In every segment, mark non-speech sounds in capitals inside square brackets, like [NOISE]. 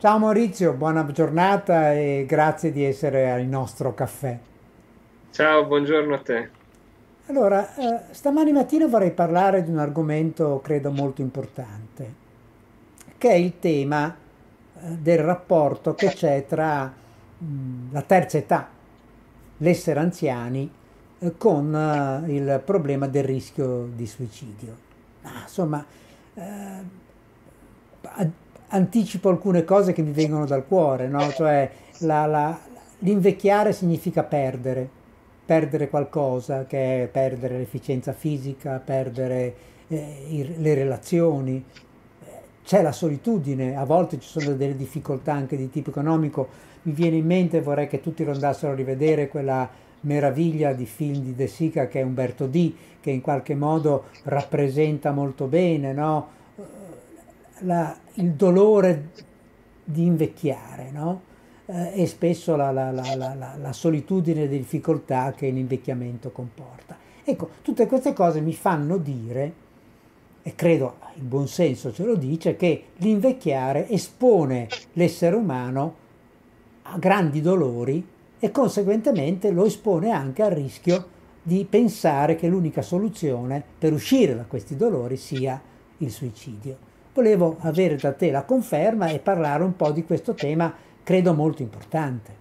Ciao Maurizio, buona giornata e grazie di essere al nostro caffè. Ciao, buongiorno a te. Allora, eh, stamani mattina vorrei parlare di un argomento credo molto importante, che è il tema eh, del rapporto che c'è tra mh, la terza età, l'essere anziani, eh, con eh, il problema del rischio di suicidio. Ah, insomma, eh, anticipo alcune cose che mi vengono dal cuore, no? Cioè la, la, l'invecchiare significa perdere, perdere qualcosa, che è perdere l'efficienza fisica, perdere eh, i, le relazioni, c'è la solitudine, a volte ci sono delle difficoltà anche di tipo economico, mi viene in mente, vorrei che tutti lo andassero a rivedere, quella meraviglia di film di De Sica che è Umberto D, che in qualche modo rappresenta molto bene no? La, il dolore di invecchiare no? eh, e spesso la, la, la solitudine e le difficoltà che l'invecchiamento comporta. Ecco, tutte queste cose mi fanno dire, e credo il buon senso ce lo dice, che l'invecchiare espone l'essere umano a grandi dolori e conseguentemente lo espone anche al rischio di pensare che l'unica soluzione per uscire da questi dolori sia il suicidio. Volevo avere da te la conferma e parlare un po' di questo tema, credo molto importante.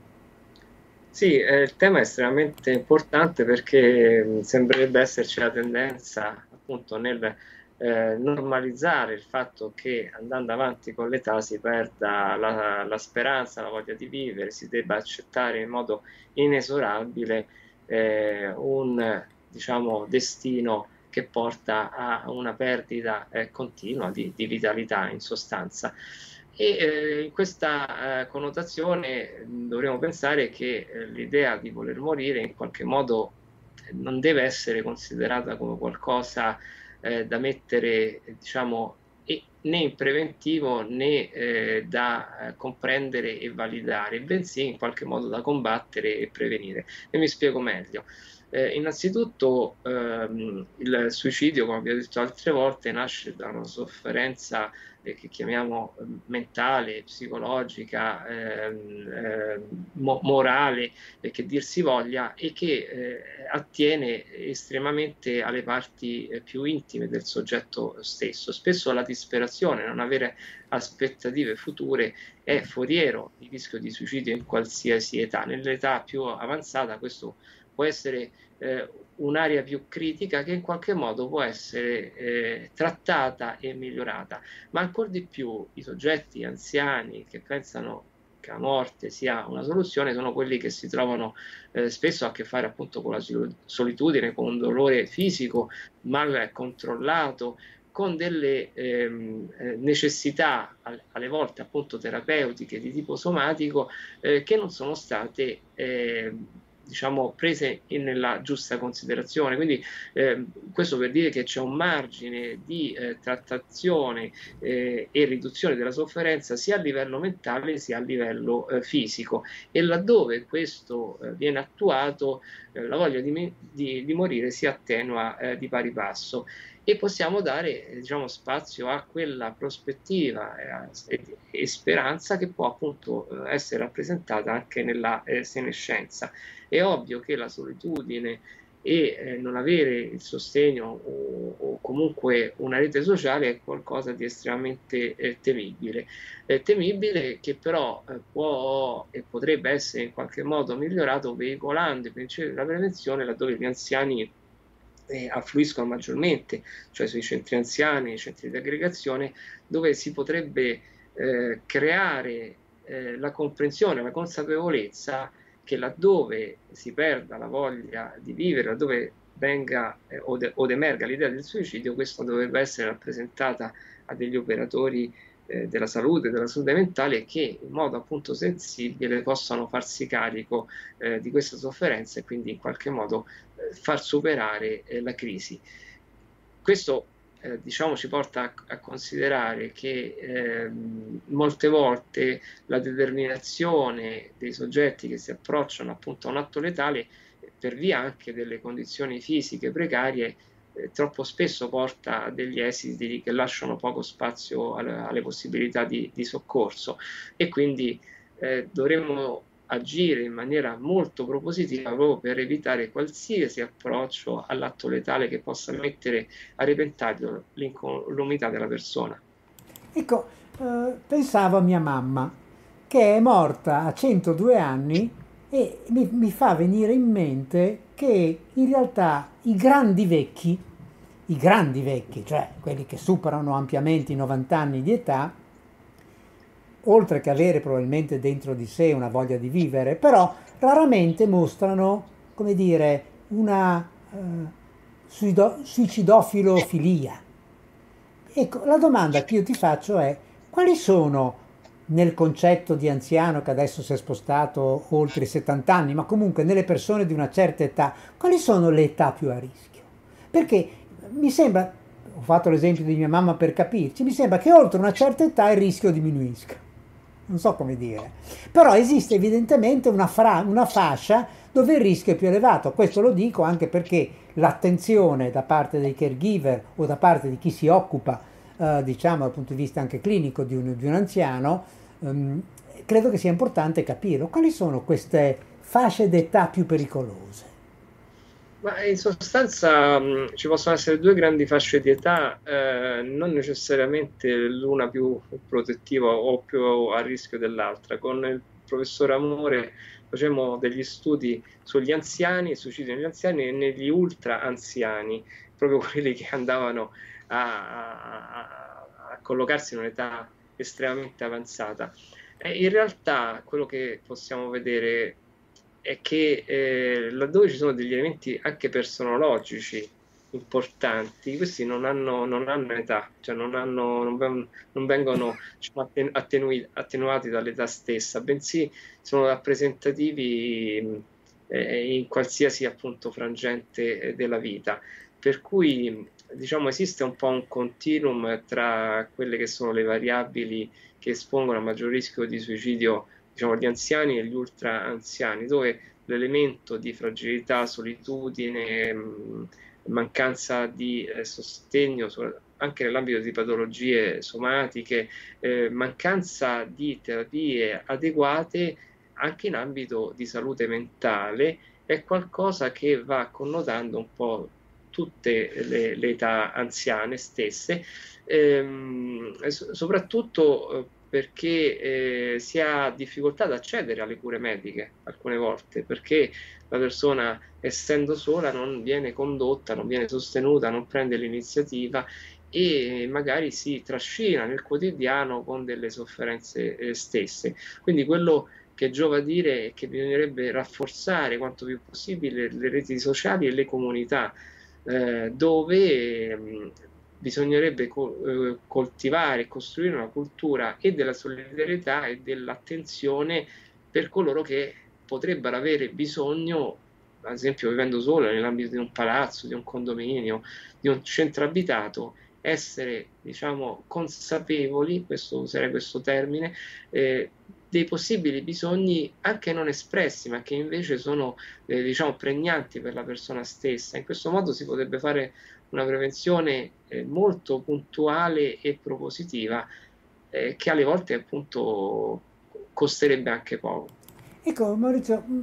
Sì, eh, il tema è estremamente importante perché sembrerebbe esserci la tendenza appunto nel eh, normalizzare il fatto che andando avanti con l'età si perda la, la, speranza, la voglia di vivere, si debba accettare in modo inesorabile eh, un diciamo, destino che porta a una perdita eh, continua di, di, vitalità in sostanza. E eh, in questa eh, connotazione dovremmo pensare che eh, l'idea di voler morire in qualche modo non deve essere considerata come qualcosa eh, da mettere, diciamo, né in preventivo né eh, da comprendere e validare, bensì in qualche modo da combattere e prevenire. E mi spiego meglio. Eh, innanzitutto ehm, il suicidio, come abbiamo detto altre volte, nasce da una sofferenza eh, che chiamiamo ehm, mentale, psicologica, ehm, eh, mo- morale, che dir si voglia, e che eh, attiene estremamente alle parti eh, più intime del soggetto stesso. Spesso la disperazione, non avere aspettative future, è foriero di rischio di suicidio in qualsiasi età. Nell'età più avanzata questo può essere eh, un'area più critica che in qualche modo può essere eh, trattata e migliorata, ma ancora di più i soggetti anziani che pensano che la morte sia una soluzione sono quelli che si trovano eh, spesso a che fare appunto con la solitudine, con un dolore fisico mal controllato, con delle ehm, eh, necessità alle volte appunto terapeutiche di tipo somatico eh, che non sono state eh, diciamo, prese in, nella giusta considerazione. Quindi eh, questo per dire che c'è un margine di eh, trattazione eh, e riduzione della sofferenza sia a livello mentale sia a livello eh, fisico e laddove questo eh, viene attuato eh, la voglia di, di, di, morire si attenua di pari passo e possiamo dare diciamo, spazio a quella prospettiva e, e, speranza che può appunto essere rappresentata anche nella senescenza. È ovvio che la solitudine e eh, non avere il sostegno o, o, comunque una rete sociale è qualcosa di estremamente eh, temibile. È temibile che però eh, può e potrebbe essere in qualche modo migliorato veicolando i principi della prevenzione laddove gli anziani eh, affluiscono maggiormente, cioè sui centri anziani, centri di aggregazione, dove si potrebbe eh, creare eh, la comprensione, la consapevolezza che laddove si perda la voglia di vivere, laddove venga eh, od emerga l'idea del suicidio, questo dovrebbe essere rappresentata a degli operatori eh, della salute, della salute mentale che in modo appunto sensibile possano farsi carico eh, di questa sofferenza e quindi in qualche modo eh, far superare eh, la crisi. Questo eh, diciamo ci porta a, a considerare che eh, molte volte la determinazione dei soggetti che si approcciano appunto a un atto letale per via anche delle condizioni fisiche precarie troppo spesso porta a degli esiti che lasciano poco spazio alle, alle possibilità di, di, soccorso e quindi eh, dovremmo agire in maniera molto propositiva proprio per evitare qualsiasi approccio all'atto letale che possa mettere a repentaglio l'incolumità della persona. Ecco, eh, pensavo a mia mamma che è morta a 102 anni e mi, mi fa venire in mente che in realtà i grandi vecchi, i grandi vecchi, cioè quelli che superano ampiamente i 90 anni di età, oltre che avere probabilmente dentro di sé una voglia di vivere, però raramente mostrano, come dire, una eh, suicidofilofilia. Ecco, la domanda che io ti faccio è quali sono nel concetto di anziano che adesso si è spostato oltre i 70 anni, ma comunque nelle persone di una certa età, quali sono le età più a rischio? Perché mi sembra, ho fatto l'esempio di mia mamma per capirci, mi sembra che oltre una certa età il rischio diminuisca non so come dire, però esiste evidentemente una, fra, una fascia dove il rischio è più elevato. Questo lo dico anche perché l'attenzione da parte dei caregiver o da parte di chi si occupa, eh, diciamo dal punto di vista anche clinico di un, di un anziano, ehm, credo che sia importante capire quali sono queste fasce d'età più pericolose. Ma in sostanza mh, ci possono essere due grandi fasce di età, eh, non necessariamente l'una più protettiva o più a rischio dell'altra. Con il professor Amore facciamo degli studi sugli anziani, suicidi negli anziani e negli ultra anziani, proprio [LAUGHS] quelli che andavano a, a, a collocarsi in un'età estremamente avanzata. E in realtà quello che possiamo vedere è che eh, laddove ci sono degli elementi anche personologici importanti, questi non hanno, non hanno età, cioè non, hanno, non, non vengono diciamo, attenui- attenuati dall'età stessa, bensì sono rappresentativi eh, in qualsiasi appunto frangente della vita. Per cui diciamo esiste un po' un continuum tra quelle che sono le variabili che espongono a maggior rischio di suicidio diciamo, gli anziani e gli ultra anziani, dove l'elemento di fragilità, solitudine, mh, mancanza di eh, sostegno anche nell'ambito di patologie somatiche, eh, mancanza di terapie adeguate anche in ambito di salute mentale è qualcosa che va connotando un po' tutte le, le età anziane stesse, ehm, soprattutto eh, perché eh, si ha difficoltà ad accedere alle cure mediche alcune volte, perché la persona essendo sola non viene condotta, non viene sostenuta, non prende l'iniziativa e magari si trascina nel quotidiano con delle sofferenze eh, stesse. Quindi quello che giova dire è che bisognerebbe rafforzare quanto più possibile le reti sociali e le comunità eh, dove mh, bisognerebbe co- eh, coltivare e costruire una cultura e della solidarietà e dell'attenzione per coloro che potrebbero avere bisogno, ad esempio vivendo solo nell'ambito di un palazzo, di un condominio, di un centro abitato, essere diciamo consapevoli, questo userei questo termine, eh, dei possibili bisogni anche non espressi, ma che invece sono eh, diciamo pregnanti per la persona stessa. In questo modo si potrebbe fare una prevenzione eh, molto puntuale e propositiva eh, che alle volte appunto costerebbe anche poco. Ecco Maurizio, mm,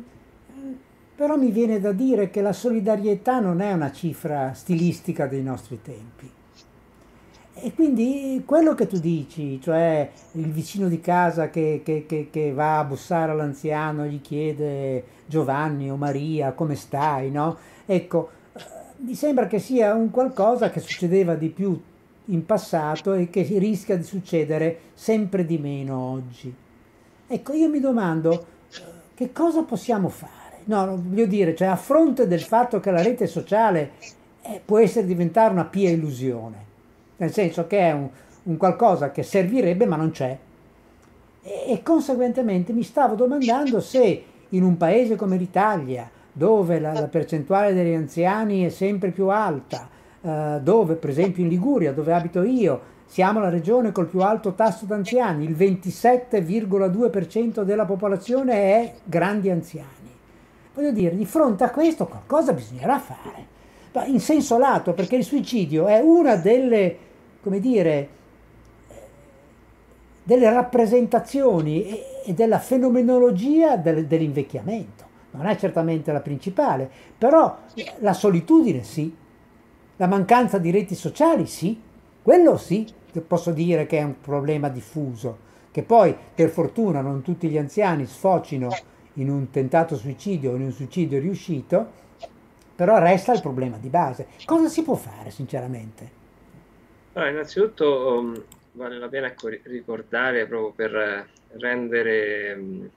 però mi viene da dire che la solidarietà non è una cifra stilistica dei nostri tempi. E quindi quello che tu dici, cioè il vicino di casa che, che, che, che, va a bussare all'anziano, gli chiede Giovanni o Maria come stai, no? Ecco, mi sembra che sia un qualcosa che succedeva di più in passato e che rischia di succedere sempre di meno oggi. Ecco, io mi domando che cosa possiamo fare? No, voglio dire, cioè a fronte del fatto che la rete sociale eh, può essere diventare una pia illusione, nel senso che è un, un qualcosa che servirebbe ma non c'è. E, e conseguentemente mi stavo domandando se in un paese come l'Italia, dove la, la percentuale degli anziani è sempre più alta, eh, dove per esempio in Liguria, dove abito io, siamo la regione col più alto tasso di anziani, il 27,2% della popolazione è grandi anziani. Voglio dire, di fronte a questo qualcosa bisognerà fare. in senso lato, perché il suicidio è una delle, come dire, delle rappresentazioni e della fenomenologia del, dell'invecchiamento. Non è certamente la principale, però la solitudine sì, la mancanza di reti sociali sì, quello sì, posso dire che è un problema diffuso, che poi per fortuna non tutti gli anziani sfocino in un tentato suicidio o in un suicidio riuscito, però resta il problema di base. Cosa si può fare sinceramente? Allora, innanzitutto um, vale la pena ecco, ricordare proprio per eh, rendere um,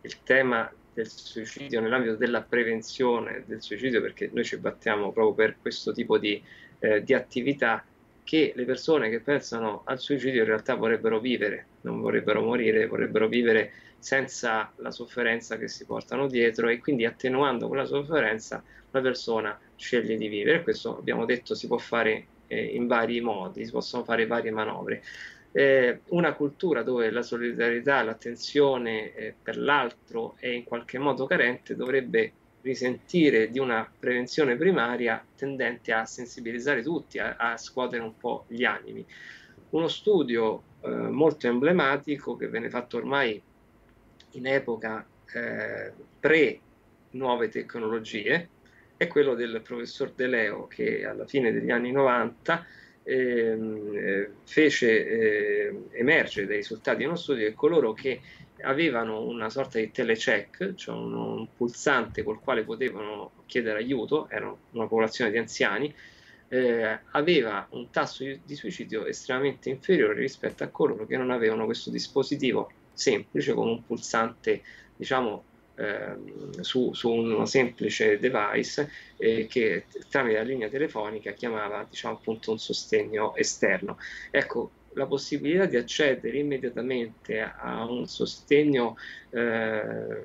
il tema del suicidio nell'ambito della prevenzione del suicidio, perché noi ci battiamo proprio per questo tipo di, eh, di attività, che le persone che pensano al suicidio in realtà vorrebbero vivere, non vorrebbero morire, vorrebbero vivere senza la sofferenza che si portano dietro e quindi attenuando quella sofferenza la persona sceglie di vivere. Questo abbiamo detto si può fare eh, in vari modi, si possono fare varie manovre. Eh, una cultura dove la solidarietà, l'attenzione eh, per l'altro è in qualche modo carente dovrebbe risentire di una prevenzione primaria tendente a sensibilizzare tutti, a, a scuotere un po' gli animi. Uno studio eh, molto emblematico che venne fatto ormai in epoca eh, pre nuove tecnologie è quello del professor De Leo che alla fine degli anni 90 ehm, eh, fece eh, emergere dai risultati di uno studio che coloro che avevano una sorta di telecheck, cioè un, un, pulsante col quale potevano chiedere aiuto, erano una popolazione di anziani, eh, aveva un tasso di, di, suicidio estremamente inferiore rispetto a coloro che non avevano questo dispositivo semplice come un pulsante, diciamo, su, su, un semplice device eh, che tramite la linea telefonica chiamava diciamo, appunto un sostegno esterno. Ecco, la possibilità di accedere immediatamente a un sostegno eh,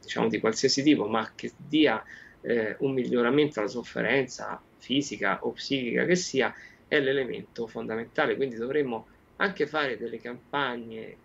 diciamo di qualsiasi tipo, ma che dia eh, un miglioramento alla sofferenza fisica o psichica che sia, è l'elemento fondamentale. Quindi dovremmo anche fare delle campagne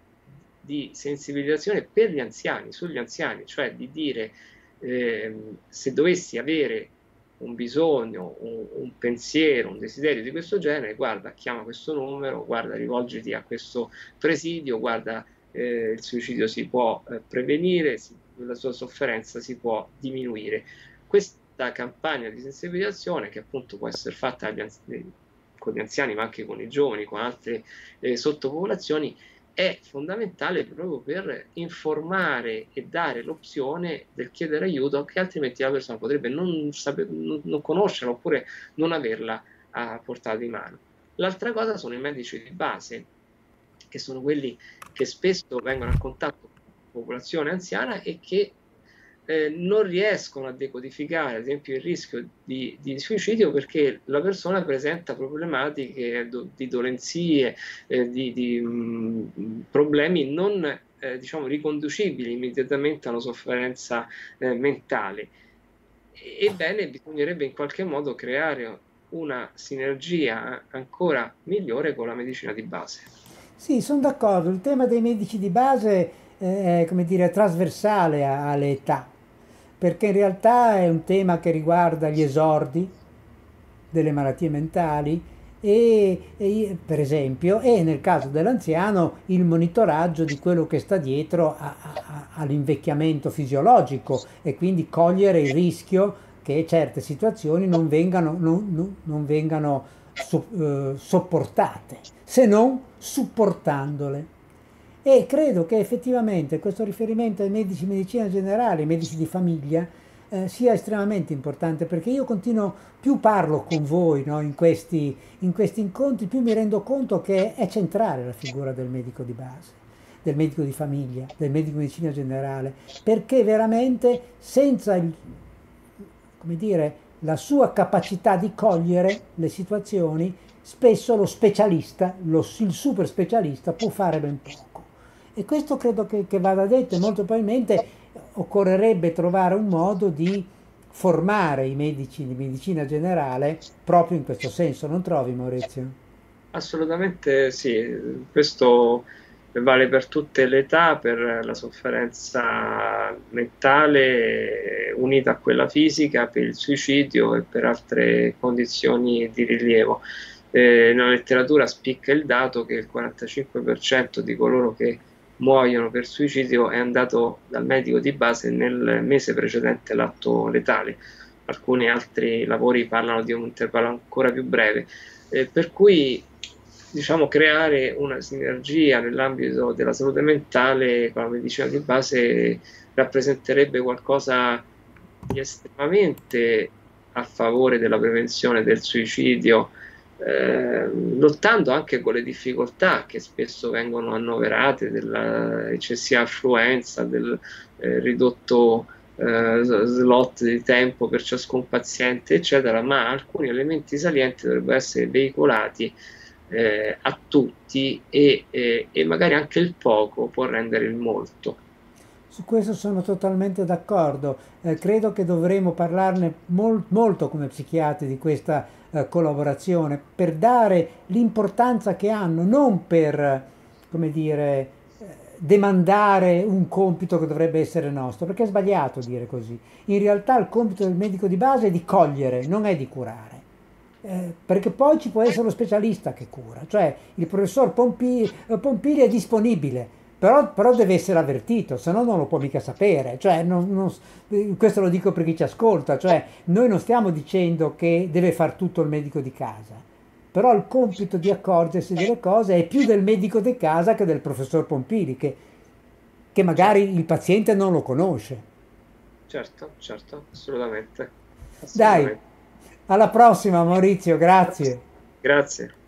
di sensibilizzazione per gli anziani, sugli anziani, cioè di dire eh, se dovessi avere un bisogno, un, un, pensiero, un desiderio di questo genere, guarda, chiama questo numero, guarda, rivolgiti a questo presidio, guarda, eh, il suicidio si può eh, prevenire, si, la sua sofferenza si può diminuire. Questa campagna di sensibilizzazione, che appunto può essere fatta anzi- con gli anziani, ma anche con i giovani, con altre eh, sottopopolazioni, è fondamentale proprio per informare e dare l'opzione del chiedere aiuto che altrimenti la persona potrebbe non, saper, non, non conoscerla oppure non averla a portata di mano. L'altra cosa sono i medici di base, che sono quelli che spesso vengono a contatto con la popolazione anziana e che eh, non riescono a decodificare, ad esempio, il rischio di, di, suicidio perché la persona presenta problematiche do, di dolenzie, eh, di, di mh, problemi non eh, diciamo, riconducibili immediatamente a una sofferenza eh, mentale. Ebbene, bisognerebbe in qualche modo creare una sinergia ancora migliore con la medicina di base. Sì, sono d'accordo. Il tema dei medici di base è come dire, trasversale alle età perché in realtà è un tema che riguarda gli esordi delle malattie mentali e, e, per esempio e nel caso dell'anziano il monitoraggio di quello che sta dietro a, a, all'invecchiamento fisiologico e quindi cogliere il rischio che certe situazioni non vengano, non, non, non vengano so, eh, sopportate se non supportandole e credo che effettivamente questo riferimento ai medici di medicina generale, ai medici di famiglia, eh, sia estremamente importante perché io continuo, più parlo con voi no, in, questi, in questi incontri, più mi rendo conto che è centrale la figura del medico di base, del medico di famiglia, del medico di medicina generale, perché veramente senza il, dire, la sua capacità di cogliere le situazioni, spesso lo specialista, lo, il super specialista può fare ben poco. E questo credo che, che vada detto e molto probabilmente occorrerebbe trovare un modo di formare i medici di medicina generale proprio in questo senso, non trovi Maurizio? Assolutamente sì, questo vale per tutte le età, per la sofferenza mentale unita a quella fisica, per il suicidio e per altre condizioni di rilievo. Eh, nella letteratura spicca il dato che il 45% di coloro che muoiono per suicidio è andato dal medico di base nel mese precedente l'atto letale. Alcuni altri lavori parlano di un intervallo ancora più breve, eh, per cui diciamo, creare una sinergia nell'ambito della salute mentale con la medicina di base rappresenterebbe qualcosa di estremamente a favore della prevenzione del suicidio, eh, lottando anche con le difficoltà che spesso vengono annoverate dell'eccessiva affluenza, del eh, ridotto eh, slot di tempo per ciascun paziente, eccetera, ma alcuni elementi salienti dovrebbero essere veicolati eh, a tutti e, e, e magari anche il poco può rendere il molto. Su questo sono totalmente d'accordo. Eh, credo che dovremo parlarne mol- molto come psichiatri di questa eh, collaborazione per dare l'importanza che hanno, non per, come dire, eh, demandare un compito che dovrebbe essere nostro, perché è sbagliato dire così. In realtà il compito del medico di base è di cogliere, non è di curare. Eh, perché poi ci può essere lo specialista che cura, cioè il professor Pompili, eh, Pompili è disponibile, però, però, deve essere avvertito, se no non lo può mica sapere, cioè, non, non, questo lo dico per chi ci ascolta, cioè, noi non stiamo dicendo che deve fare tutto il medico di casa, però il compito di accorgersi delle cose è più del medico di casa che del professor Pompili, che, che magari il paziente non lo conosce. Certo, certo, assolutamente. assolutamente. Dai, alla prossima Maurizio, grazie. Grazie.